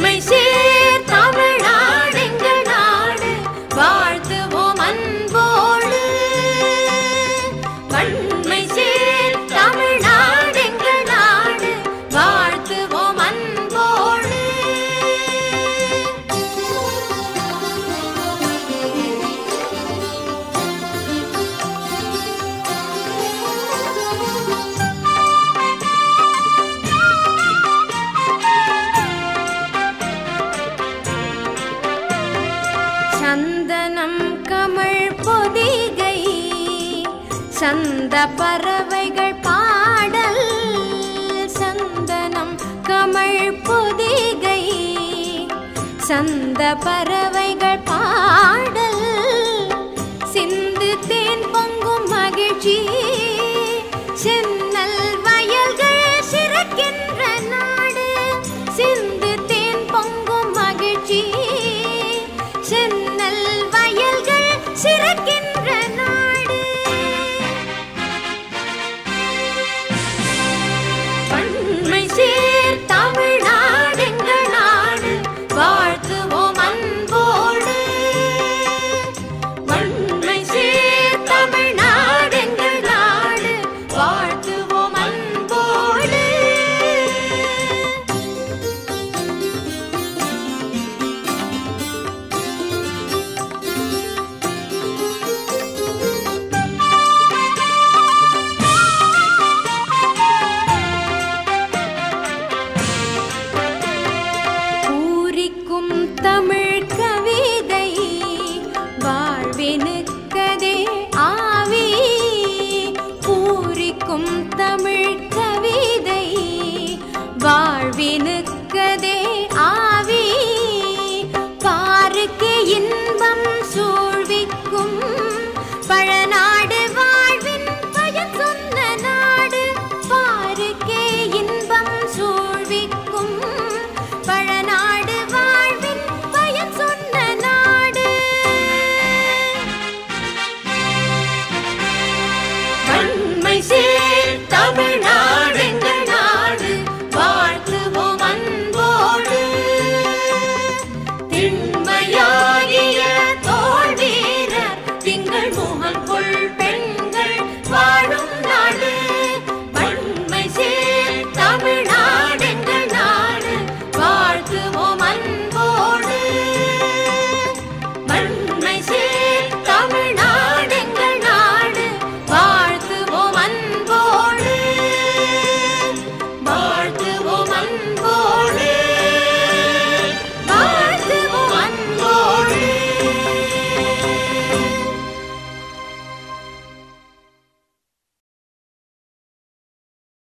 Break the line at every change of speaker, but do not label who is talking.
没心。சந்த பறவைகள் பாடல். சந்தனம் கமழ் பொதிகை. சந்த பறவை ಸಿಕ್ಕದೆ